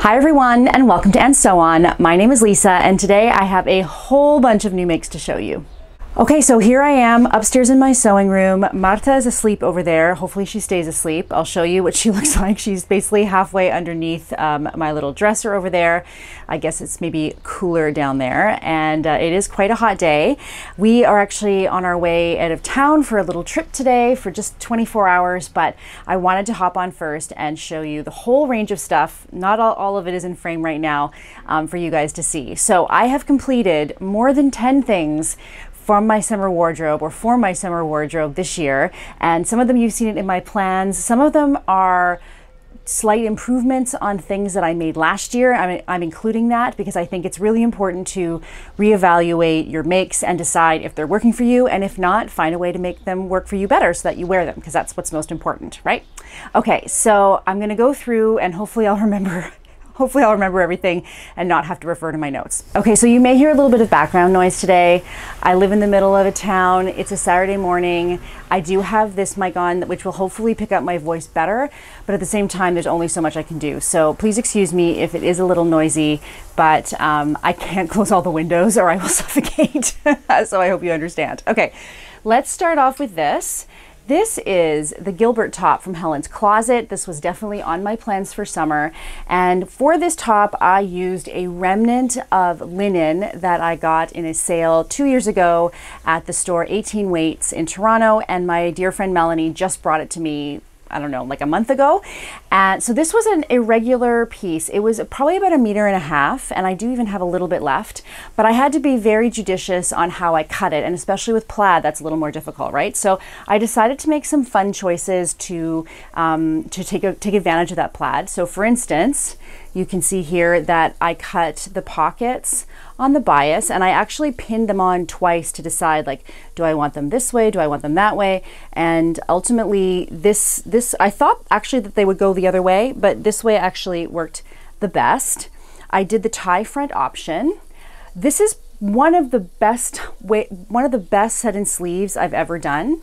Hi everyone and welcome to And So On. My name is Lisa and today I have a whole bunch of new makes to show you. Okay, so here I am upstairs in my sewing room. Marta is asleep over there. Hopefully she stays asleep. I'll show you what she looks like. She's basically halfway underneath um, my little dresser over there. I guess it's maybe cooler down there and uh, it is quite a hot day. We are actually on our way out of town for a little trip today for just 24 hours, but I wanted to hop on first and show you the whole range of stuff. Not all, all of it is in frame right now um, for you guys to see. So I have completed more than 10 things from my summer wardrobe or for my summer wardrobe this year. And some of them you've seen it in my plans. Some of them are slight improvements on things that I made last year. I'm, I'm, including that because I think it's really important to reevaluate your makes and decide if they're working for you. And if not, find a way to make them work for you better so that you wear them because that's what's most important, right? Okay, so I'm going to go through and hopefully I'll remember hopefully I'll remember everything and not have to refer to my notes. Okay, so you may hear a little bit of background noise today. I live in the middle of a town. It's a Saturday morning. I do have this mic on, which will hopefully pick up my voice better, but at the same time, there's only so much I can do. So please excuse me if it is a little noisy, but um, I can't close all the windows or I will suffocate. so I hope you understand. Okay, let's start off with this. This is the Gilbert top from Helen's Closet. This was definitely on my plans for summer. And for this top, I used a remnant of linen that I got in a sale two years ago at the store 18 Weights in Toronto. And my dear friend Melanie just brought it to me I don't know, like a month ago. And so this was an irregular piece. It was probably about a meter and a half, and I do even have a little bit left, but I had to be very judicious on how I cut it, and especially with plaid, that's a little more difficult, right? So I decided to make some fun choices to, um, to take, a, take advantage of that plaid. So for instance, you can see here that I cut the pockets on the bias and I actually pinned them on twice to decide like, do I want them this way? Do I want them that way? And ultimately this, this I thought actually that they would go the other way, but this way actually worked the best. I did the tie front option. This is one of the best way, one of the best set in sleeves I've ever done.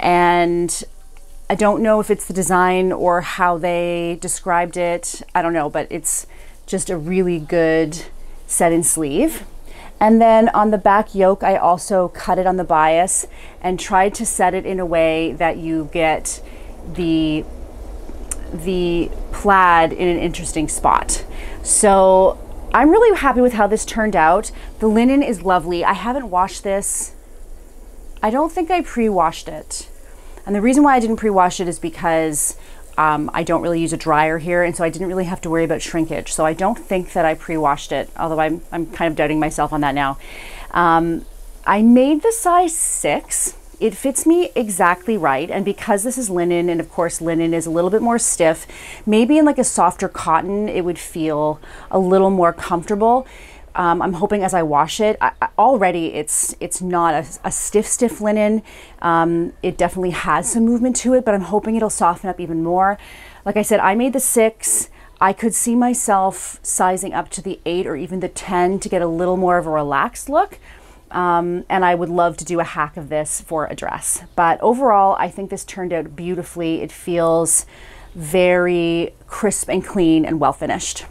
And I don't know if it's the design or how they described it. I don't know, but it's just a really good set in sleeve. And then on the back yoke, I also cut it on the bias and tried to set it in a way that you get the, the plaid in an interesting spot. So I'm really happy with how this turned out. The linen is lovely. I haven't washed this. I don't think I pre-washed it. And the reason why I didn't pre-wash it is because um, I don't really use a dryer here, and so I didn't really have to worry about shrinkage. So I don't think that I pre-washed it, although I'm, I'm kind of doubting myself on that now. Um, I made the size six. It fits me exactly right. And because this is linen, and of course linen is a little bit more stiff, maybe in like a softer cotton, it would feel a little more comfortable. Um, I'm hoping as I wash it, I, I, already it's it's not a, a stiff, stiff linen. Um, it definitely has some movement to it, but I'm hoping it'll soften up even more. Like I said, I made the six. I could see myself sizing up to the eight or even the 10 to get a little more of a relaxed look. Um, and I would love to do a hack of this for a dress. But overall, I think this turned out beautifully. It feels very crisp and clean and well finished.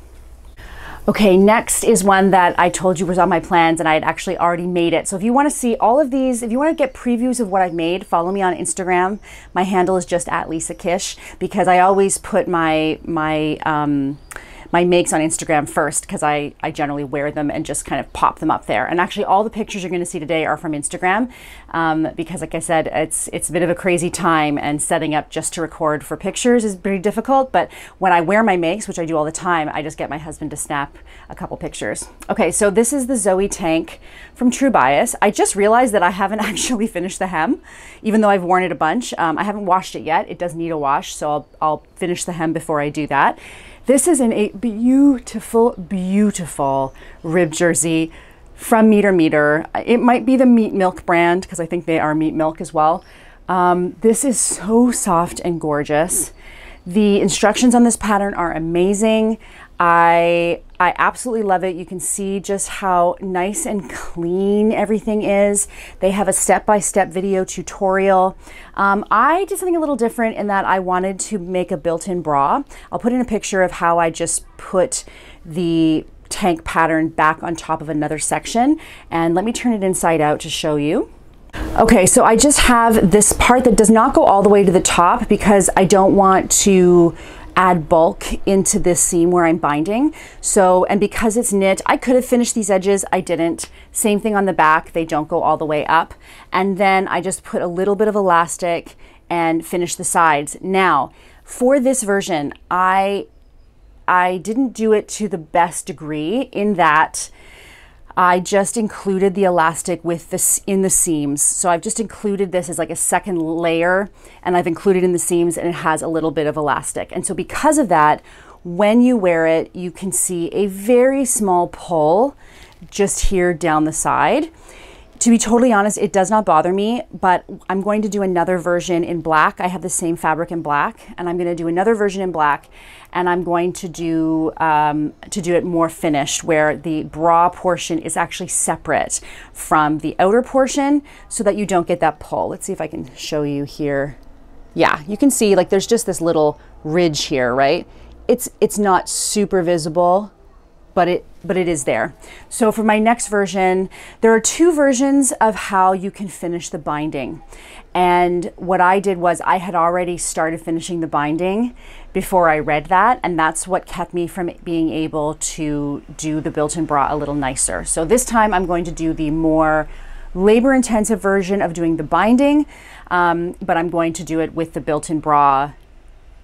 Okay, next is one that I told you was on my plans and I had actually already made it. So if you want to see all of these, if you want to get previews of what I've made, follow me on Instagram. My handle is just at Lisa Kisch because I always put my, my, um, my makes on Instagram first because I, I generally wear them and just kind of pop them up there. And actually all the pictures you're going to see today are from Instagram um, because like I said, it's, it's a bit of a crazy time and setting up just to record for pictures is pretty difficult. But when I wear my makes, which I do all the time, I just get my husband to snap a couple pictures. Okay, so this is the Zoey tank from True Bias. I just realized that I haven't actually finished the hem, even though I've worn it a bunch. Um, I haven't washed it yet. It does need a wash, so I'll, I'll finish the hem before I do that. This is in a beautiful, beautiful rib jersey from Meter Meter. It might be the Meet Milk brand because I think they are Meet Milk as well. Um, this is so soft and gorgeous. The instructions on this pattern are amazing. I I absolutely love it. You can see just how nice and clean everything is. They have a step-by-step video tutorial. Um, I did something a little different in that I wanted to make a built-in bra. I'll put in a picture of how I just put the tank pattern back on top of another section. And let me turn it inside out to show you. Okay, so I just have this part that does not go all the way to the top because I don't want to add bulk into this seam where I'm binding. So, and because it's knit, I could have finished these edges, I didn't. Same thing on the back, they don't go all the way up. And then I just put a little bit of elastic and finish the sides. Now, for this version, I I didn't do it to the best degree in that I just included the elastic with this in the seams. So I've just included this as like a second layer and I've included in the seams and it has a little bit of elastic. And so because of that, when you wear it, you can see a very small pull just here down the side to be totally honest, it does not bother me, but I'm going to do another version in black. I have the same fabric in black, and I'm going to do another version in black, and I'm going to do um, to do it more finished, where the bra portion is actually separate from the outer portion, so that you don't get that pull. Let's see if I can show you here. Yeah, you can see like there's just this little ridge here, right? It's it's not super visible, but it but it is there. So for my next version, there are two versions of how you can finish the binding. And what I did was I had already started finishing the binding before I read that, and that's what kept me from being able to do the built-in bra a little nicer. So this time I'm going to do the more labor intensive version of doing the binding, um, but I'm going to do it with the built-in bra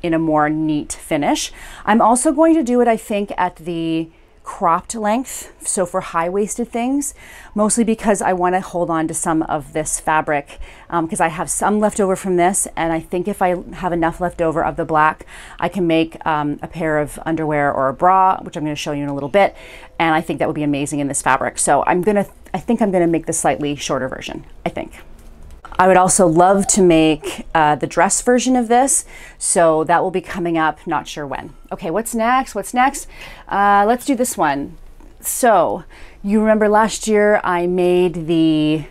in a more neat finish. I'm also going to do it, I think, at the cropped length, so for high-waisted things, mostly because I want to hold on to some of this fabric because um, I have some left over from this and I think if I have enough left over of the black, I can make um, a pair of underwear or a bra, which I'm going to show you in a little bit, and I think that would be amazing in this fabric. So I'm going to, I think I'm going to make the slightly shorter version, I think. I would also love to make uh, the dress version of this. So that will be coming up, not sure when. Okay, what's next? What's next? Uh, let's do this one. So you remember last year I made the,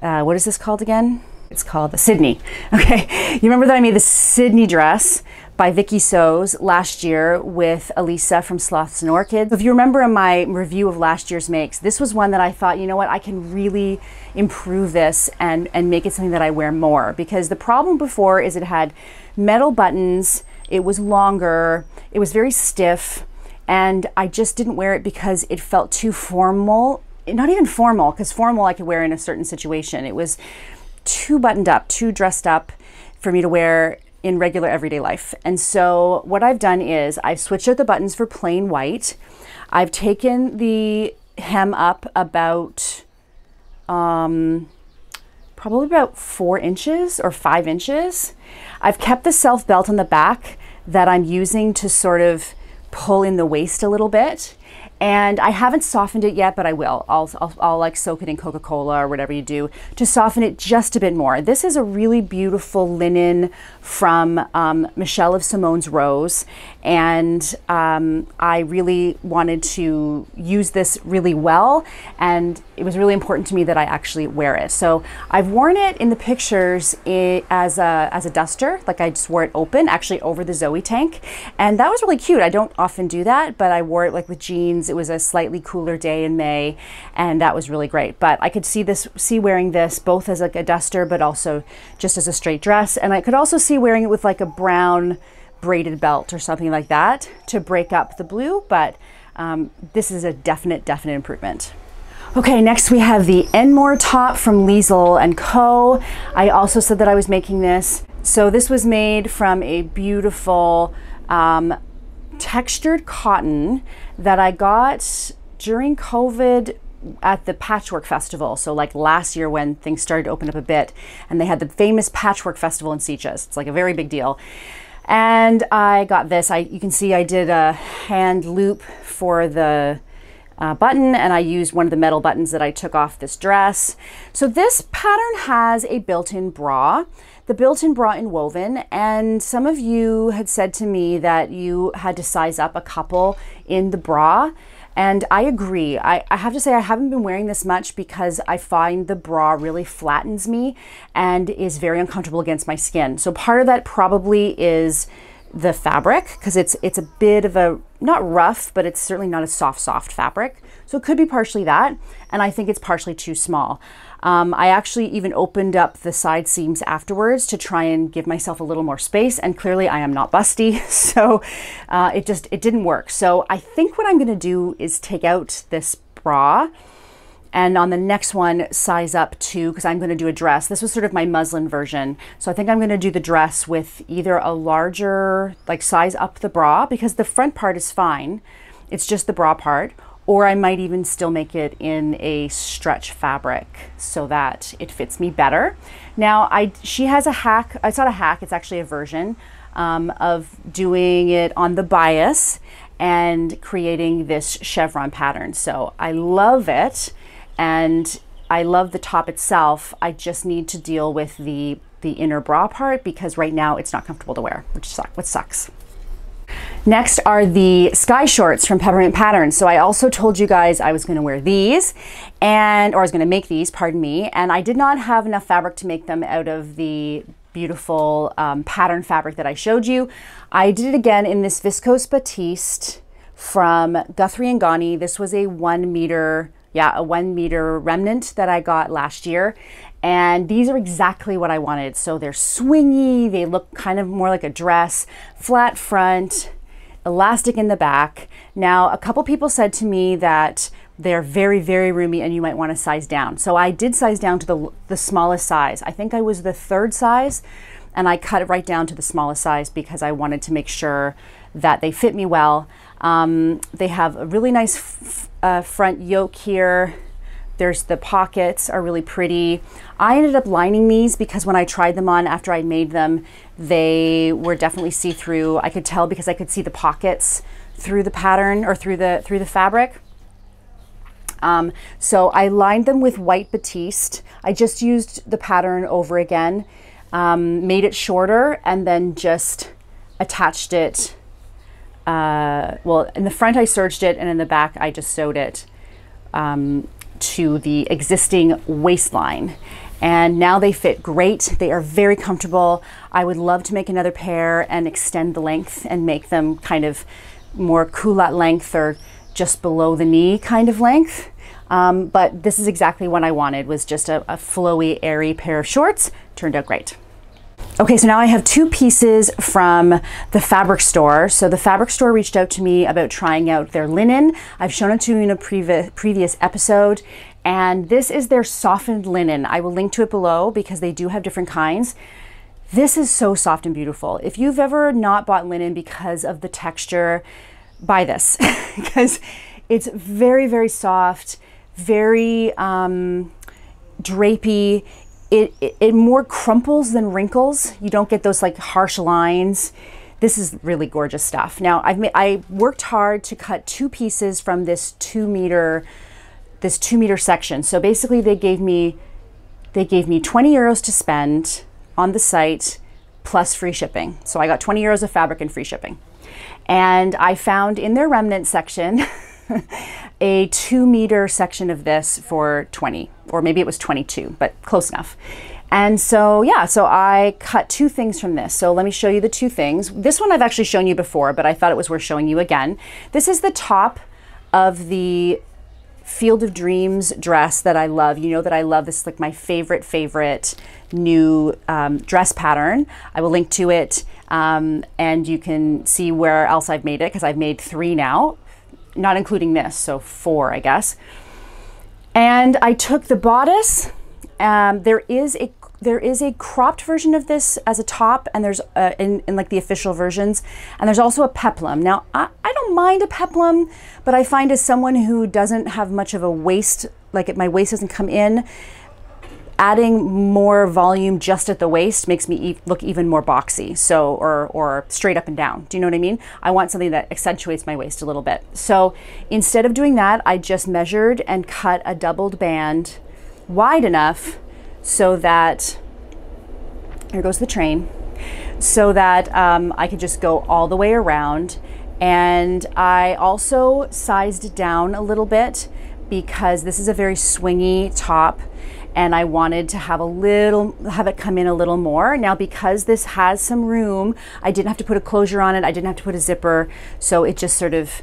uh, what is this called again? It's called the Sydney. Okay, you remember that I made the Sydney dress by VikiSews last year with Elisa from Sloths and Orchids. If you remember in my review of last year's makes, this was one that I thought, you know what, I can really improve this and, and make it something that I wear more. Because the problem before is it had metal buttons, it was longer, it was very stiff, and I just didn't wear it because it felt too formal. Not even formal, because formal I could wear in a certain situation. It was too buttoned up, too dressed up for me to wear in regular everyday life. And so what I've done is I've switched out the buttons for plain white. I've taken the hem up about um, probably about four inches or five inches. I've kept the self belt on the back that I'm using to sort of pull in the waist a little bit and I haven't softened it yet, but I will. I'll, I'll, I'll like soak it in Coca-Cola or whatever you do to soften it just a bit more. This is a really beautiful linen from um, Michelle of Simone's Rose, and um, I really wanted to use this really well, and it was really important to me that I actually wear it. So I've worn it in the pictures as a, as a duster, like I just wore it open, actually over the Zoey tank, and that was really cute. I don't often do that, but I wore it like with jeans it was a slightly cooler day in May, and that was really great. But I could see this, see wearing this both as like a duster, but also just as a straight dress. And I could also see wearing it with like a brown braided belt or something like that to break up the blue. But um, this is a definite, definite improvement. Okay, next we have the Enmore top from Liesl and Co. I also said that I was making this. So this was made from a beautiful um, textured cotton that I got during COVID at the Patchwork Festival. So like last year when things started to open up a bit and they had the famous Patchwork Festival in Sitges. It's like a very big deal. And I got this. I You can see I did a hand loop for the uh, button and I used one of the metal buttons that I took off this dress. So this pattern has a built-in bra the built-in bra in woven and some of you had said to me that you had to size up a couple in the bra and I agree. I, I, have to say, I haven't been wearing this much because I find the bra really flattens me and is very uncomfortable against my skin. So part of that probably is the fabric because it's it's a bit of a not rough, but it's certainly not a soft, soft fabric. So it could be partially that, and I think it's partially too small. Um, I actually even opened up the side seams afterwards to try and give myself a little more space, and clearly I am not busty, so uh, it just it didn't work. So I think what I'm going to do is take out this bra and on the next one size up to because I'm going to do a dress. This was sort of my muslin version. So I think I'm going to do the dress with either a larger like size up the bra because the front part is fine. It's just the bra part or I might even still make it in a stretch fabric so that it fits me better now I she has a hack it's not a hack it's actually a version um, of doing it on the bias and creating this chevron pattern so I love it and I love the top itself. I just need to deal with the the inner bra part because right now it's not comfortable to wear, which sucks. Which sucks. Next are the Skye shorts from Peppermint Patterns. So I also told you guys I was going to wear these and or I was going to make these, pardon me, and I did not have enough fabric to make them out of the beautiful um, pattern fabric that I showed you. I did it again in this viscose batiste from Guthrie and Ghani. This was a one meter yeah, a one meter remnant that I got last year. And these are exactly what I wanted. So they're swingy, they look kind of more like a dress, flat front, elastic in the back. Now, a couple people said to me that they're very, very roomy and you might want to size down. So I did size down to the, the smallest size. I think I was the third size and I cut it right down to the smallest size because I wanted to make sure that they fit me well. Um, they have a really nice uh, front yoke here. There's the pockets are really pretty. I ended up lining these because when I tried them on after I made them, they were definitely see-through. I could tell because I could see the pockets through the pattern or through the through the fabric. Um, so I lined them with white batiste. I just used the pattern over again, um, made it shorter, and then just attached it uh, well, in the front I serged it, and in the back I just sewed it um, to the existing waistline. And now they fit great. They are very comfortable. I would love to make another pair and extend the length and make them kind of more culotte length or just below the knee kind of length. Um, but this is exactly what I wanted was just a, a flowy, airy pair of shorts. Turned out great. Okay, so now I have two pieces from the fabric store. So the fabric store reached out to me about trying out their linen. I've shown it to you in a previ previous episode. And this is their softened linen. I will link to it below because they do have different kinds. This is so soft and beautiful. If you've ever not bought linen because of the texture, buy this because it's very, very soft, very um, drapey it, it, it more crumples than wrinkles. You don't get those like harsh lines. This is really gorgeous stuff. Now I've made, I worked hard to cut two pieces from this two meter, this two meter section. So basically they gave me, they gave me 20 euros to spend on the site plus free shipping. So I got 20 euros of fabric and free shipping. And I found in their remnant section a two meter section of this for 20, or maybe it was 22, but close enough. And so, yeah, so I cut two things from this. So let me show you the two things. This one I've actually shown you before, but I thought it was worth showing you again. This is the top of the Field of Dreams dress that I love. You know that I love this, like my favorite, favorite new um, dress pattern. I will link to it um, and you can see where else I've made it because I've made three now not including this, so four, I guess. And I took the bodice. Um, there is a there is a cropped version of this as a top, and there's uh, in, in like the official versions, and there's also a peplum. Now I, I don't mind a peplum, but I find as someone who doesn't have much of a waist, like my waist doesn't come in, adding more volume just at the waist makes me e look even more boxy so or or straight up and down. Do you know what i mean? I want something that accentuates my waist a little bit. So instead of doing that i just measured and cut a doubled band wide enough so that here goes the train, so that um, I could just go all the way around. And I also sized down a little bit because this is a very swingy top and I wanted to have a little, have it come in a little more. Now, because this has some room, I didn't have to put a closure on it. I didn't have to put a zipper. So it just sort of,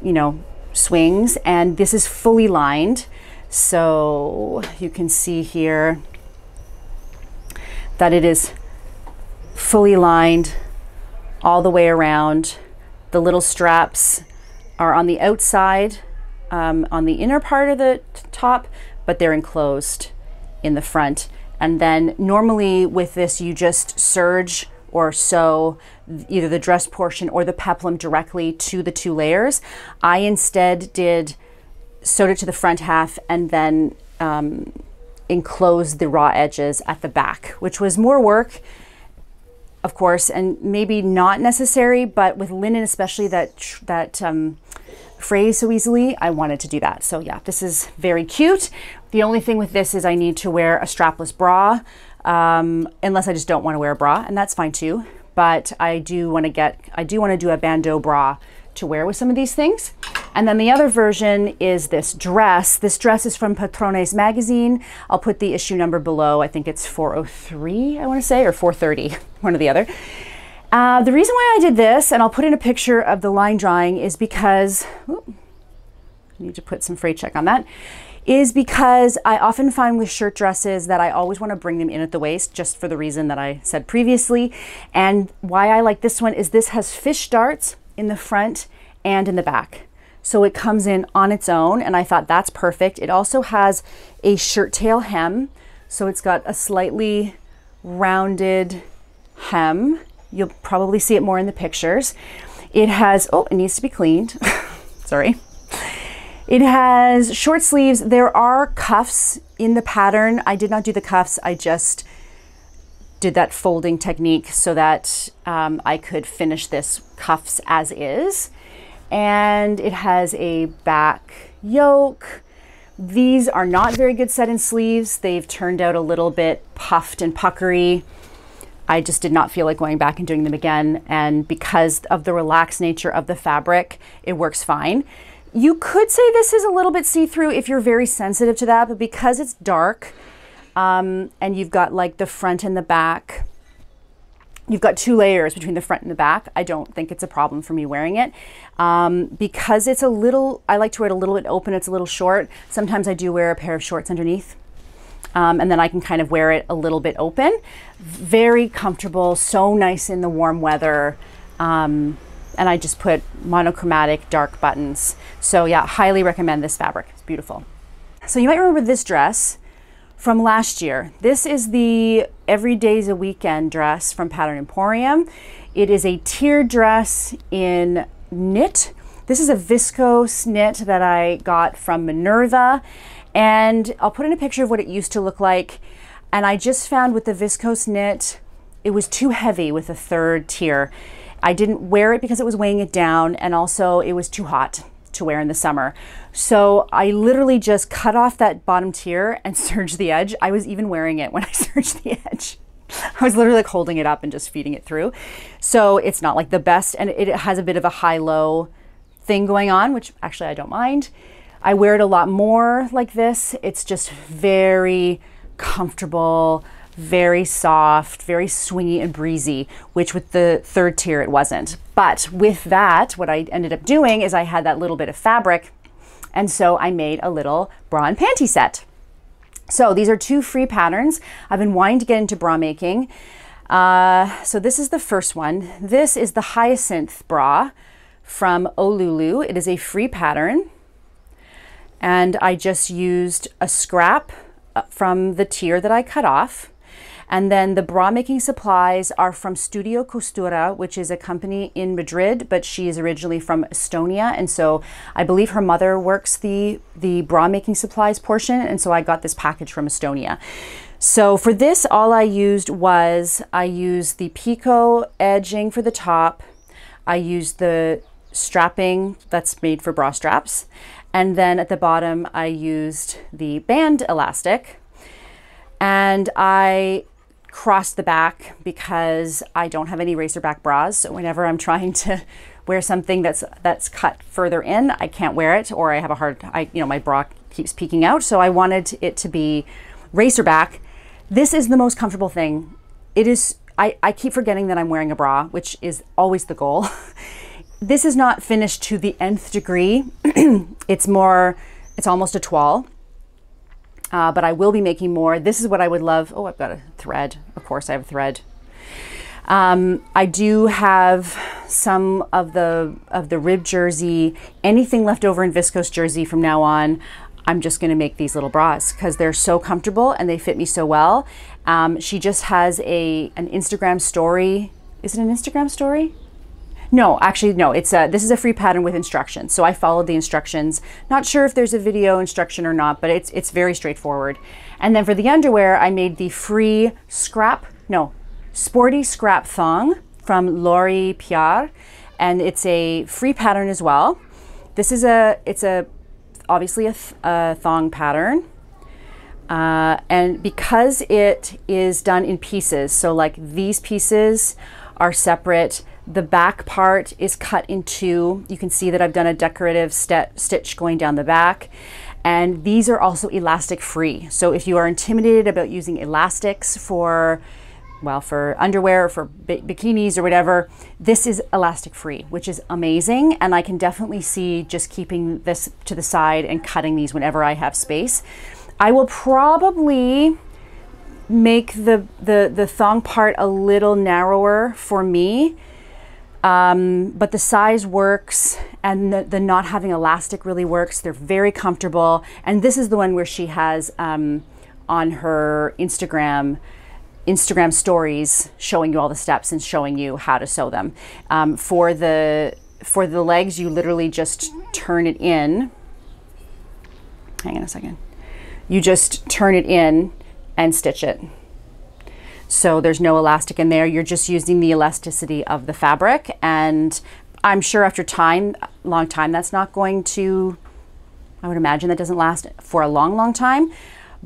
you know, swings and this is fully lined. So you can see here that it is fully lined all the way around. The little straps are on the outside, um, on the inner part of the top, but they're enclosed in the front. And then normally with this, you just serge or sew either the dress portion or the peplum directly to the two layers. I instead did sewed it to the front half and then um, enclosed the raw edges at the back, which was more work, of course, and maybe not necessary, but with linen especially that that um, frays so easily, I wanted to do that. So yeah, this is very cute. The only thing with this is I need to wear a strapless bra, um, unless I just don't want to wear a bra, and that's fine too. But I do want to get, I do want to do a bandeau bra to wear with some of these things. And then the other version is this dress. This dress is from Patrones magazine. I'll put the issue number below. I think it's 403, I want to say, or 430, one or the other. Uh, the reason why I did this, and I'll put in a picture of the line drawing, is because, I need to put some fray check on that, is because I often find with shirt dresses that I always want to bring them in at the waist, just for the reason that I said previously. And why I like this one is this has fish darts in the front and in the back. So it comes in on its own, and I thought that's perfect. It also has a shirt tail hem, so it's got a slightly rounded hem You'll probably see it more in the pictures. It has, oh, it needs to be cleaned. Sorry. It has short sleeves. There are cuffs in the pattern. I did not do the cuffs. I just did that folding technique so that um, I could finish this cuffs as is. And it has a back yoke. These are not very good set in sleeves. They've turned out a little bit puffed and puckery. I just did not feel like going back and doing them again. And because of the relaxed nature of the fabric, it works fine. You could say this is a little bit see-through if you're very sensitive to that, but because it's dark um, and you've got like the front and the back, you've got two layers between the front and the back. I don't think it's a problem for me wearing it. Um, because it's a little, I like to wear it a little bit open, it's a little short. Sometimes I do wear a pair of shorts underneath um, and then I can kind of wear it a little bit open. Very comfortable, so nice in the warm weather. Um, and I just put monochromatic dark buttons. So yeah, highly recommend this fabric. It's beautiful. So you might remember this dress from last year. This is the Every Day's a Weekend dress from Pattern Emporium. It is a tiered dress in knit. This is a viscose knit that I got from Minerva and I'll put in a picture of what it used to look like. And I just found with the viscose knit, it was too heavy with a third tier. I didn't wear it because it was weighing it down and also it was too hot to wear in the summer. So I literally just cut off that bottom tier and serged the edge. I was even wearing it when I serged the edge. I was literally like holding it up and just feeding it through. So it's not like the best and it has a bit of a high-low thing going on, which actually I don't mind. I wear it a lot more like this. It's just very comfortable, very soft, very swingy and breezy, which with the third tier it wasn't. But with that, what I ended up doing is I had that little bit of fabric, and so I made a little bra and panty set. So these are two free patterns. I've been wanting to get into bra making. Uh, so this is the first one. This is the Hyacinth bra from Ohhhlulu. It is a free pattern and I just used a scrap uh, from the tier that I cut off. And then the bra making supplies are from Studio Costura, which is a company in Madrid, but she is originally from Estonia. And so I believe her mother works the, the bra making supplies portion. And so I got this package from Estonia. So for this, all I used was I used the Picot edging for the top. I used the strapping that's made for bra straps. And then at the bottom, I used the band elastic and I cross the back because I don't have any racer back bras. So whenever I'm trying to wear something that's that's cut further in, I can't wear it or I have a hard I you know my bra keeps peeking out. So I wanted it to be racer back. This is the most comfortable thing. It is I, I keep forgetting that I'm wearing a bra, which is always the goal. this is not finished to the nth degree. it's more, it's almost a toile. Uh, but I will be making more. This is what I would love. Oh, I've got a thread. Of course, I have a thread. Um, I do have some of the of the rib jersey. Anything left over in viscose jersey from now on. I'm just going to make these little bras because they're so comfortable and they fit me so well. Um, she just has a an Instagram story. Is it an Instagram story? No, actually, no. It's a, this is a free pattern with instructions. So I followed the instructions. Not sure if there's a video instruction or not, but it's it's very straightforward. And then for the underwear, I made the free scrap, no, sporty scrap thong from Lore Piar, and it's a free pattern as well. This is a it's a obviously a, th a thong pattern. Uh, and because it is done in pieces, so like these pieces are separate, the back part is cut in two. You can see that I've done a decorative st stitch going down the back. And these are also elastic free. So if you are intimidated about using elastics for well, for underwear or for bikinis or whatever, this is elastic free, which is amazing. And I can definitely see just keeping this to the side and cutting these whenever I have space. I will probably make the, the, the thong part a little narrower for me. Um, but the size works and the, the, not having elastic really works. They're very comfortable. And this is the one where she has um, on her Instagram, Instagram stories showing you all the steps and showing you how to sew them. Um, for the for the legs, you literally just turn it in. Hang on a second you just turn it in and stitch it. So there's no elastic in there. You're just using the elasticity of the fabric. And I'm sure after time, long time, that's not going to, I would imagine that doesn't last for a long, long time.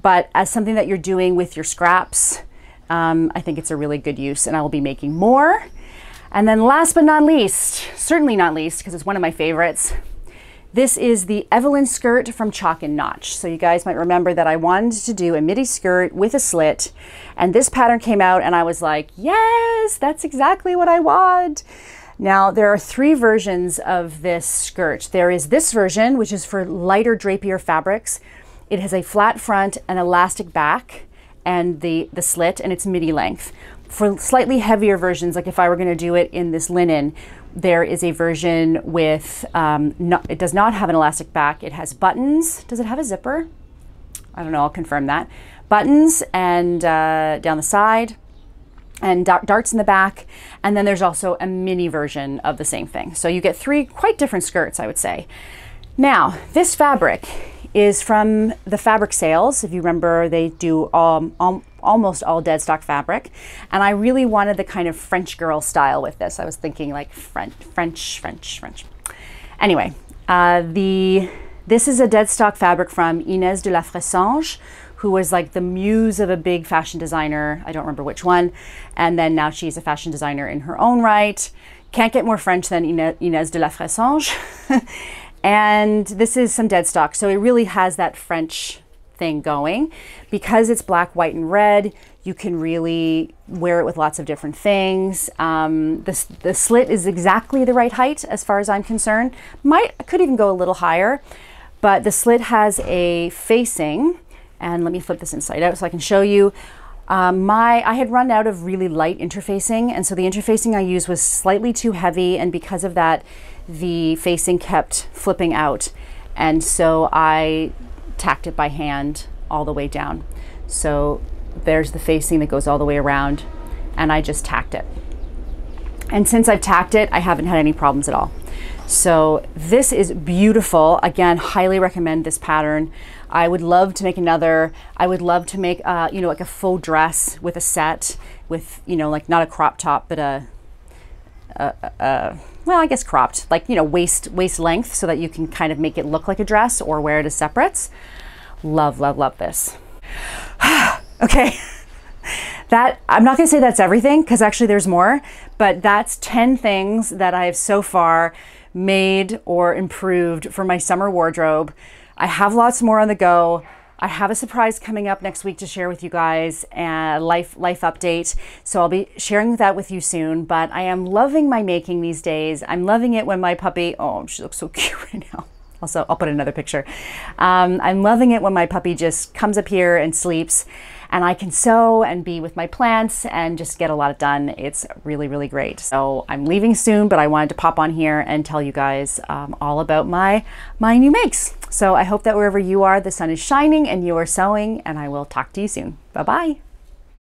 But as something that you're doing with your scraps, um, I think it's a really good use and I will be making more. And then last but not least, certainly not least, because it's one of my favorites, this is the Evelyn skirt from Chalk and Notch. So you guys might remember that I wanted to do a midi skirt with a slit and this pattern came out and I was like, yes, that's exactly what I want. Now there are three versions of this skirt. There is this version, which is for lighter drapier fabrics. It has a flat front and elastic back and the, the slit and it's midi length. For slightly heavier versions, like if I were gonna do it in this linen, there is a version with, um, it does not have an elastic back. It has buttons. Does it have a zipper? I don't know, I'll confirm that. Buttons and uh, down the side and darts in the back. And then there's also a mini version of the same thing. So you get three quite different skirts, I would say. Now, this fabric is from the fabric sales. If you remember, they do um, um, almost all dead stock fabric. And I really wanted the kind of French girl style with this. I was thinking like French, French, French, French. Anyway, uh, the this is a dead stock fabric from Inès de la Fressange, who was like the muse of a big fashion designer. I don't remember which one. And then now she's a fashion designer in her own right. Can't get more French than Inès de la Fressange. And this is some dead stock. So it really has that French thing going. Because it's black, white, and red, you can really wear it with lots of different things. Um, the, the slit is exactly the right height as far as I'm concerned. Might could even go a little higher, but the slit has a facing, and let me flip this inside out so I can show you. Um, my I had run out of really light interfacing, and so the interfacing I used was slightly too heavy, and because of that, the facing kept flipping out. And so I tacked it by hand all the way down. So there's the facing that goes all the way around and I just tacked it. And since I've tacked it, I haven't had any problems at all. So this is beautiful. Again, highly recommend this pattern. I would love to make another. I would love to make, uh, you know, like a full dress with a set with, you know, like not a crop top, but a, a, a well, I guess cropped, like, you know, waist, waist length so that you can kind of make it look like a dress or wear it as separates. Love, love, love this. okay. that I'm not going to say that's everything because actually there's more, but that's 10 things that I've so far made or improved for my summer wardrobe. I have lots more on the go. I have a surprise coming up next week to share with you guys, a life life update. So I'll be sharing that with you soon. But I am loving my making these days. I'm loving it when my puppy. Oh, she looks so cute right now. Also, I'll put another picture. Um, I'm loving it when my puppy just comes up here and sleeps and I can sew and be with my plants and just get a lot done. It's really, really great. So I'm leaving soon, but I wanted to pop on here and tell you guys um, all about my, my new makes. So I hope that wherever you are, the sun is shining and you are sewing, and I will talk to you soon. Bye-bye.